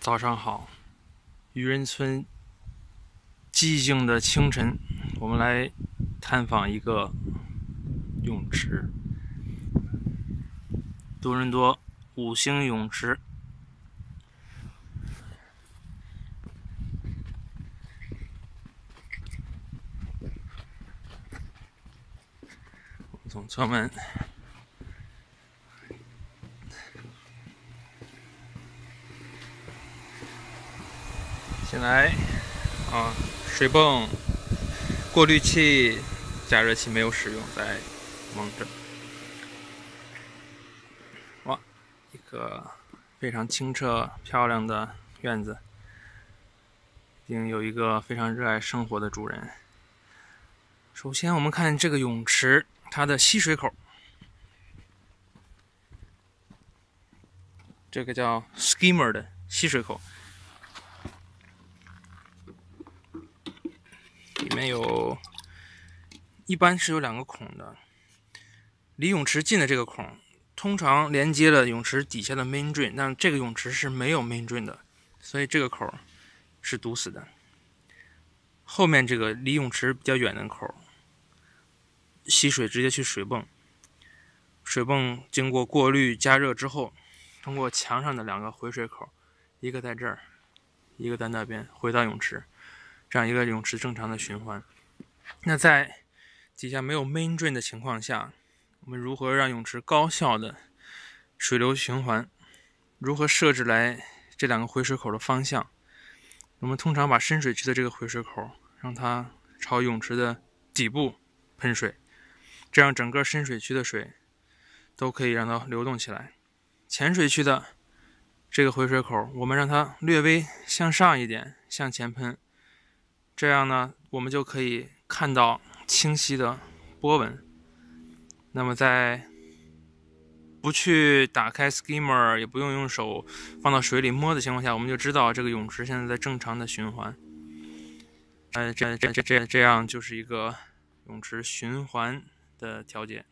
早上好，渔人村寂静的清晨，我们来探访一个泳池——多伦多五星泳池。从侧门。进来，啊，水泵、过滤器、加热器没有使用，在蒙着。哇，一个非常清澈漂亮的院子，已经有一个非常热爱生活的主人。首先，我们看这个泳池，它的吸水口，这个叫 skimmer 的吸水口。里面有，一般是有两个孔的。离泳池近的这个孔，通常连接了泳池底下的 main drain，但这个泳池是没有 main drain 的，所以这个口是堵死的。后面这个离泳池比较远的口，吸水直接去水泵，水泵经过过滤加热之后，通过墙上的两个回水口，一个在这儿，一个在那边，回到泳池。这样一个泳池正常的循环。那在底下没有 main drain 的情况下，我们如何让泳池高效的水流循环？如何设置来这两个回水口的方向？我们通常把深水区的这个回水口让它朝泳池的底部喷水，这样整个深水区的水都可以让它流动起来。浅水区的这个回水口，我们让它略微向上一点，向前喷。这样呢，我们就可以看到清晰的波纹。那么在不去打开 skimmer，也不用用手放到水里摸的情况下，我们就知道这个泳池现在在正常的循环。呃，这这这这这样就是一个泳池循环的调节。